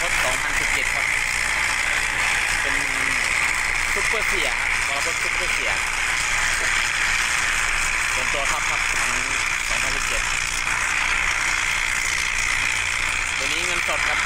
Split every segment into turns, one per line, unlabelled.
คต2017 ครับ เป็นซุปเปอร์เสียครับมรกตซุปเปอร์เสียเป็นตัวทับครับ2017 ตัวนี้เงินสดครับ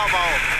How about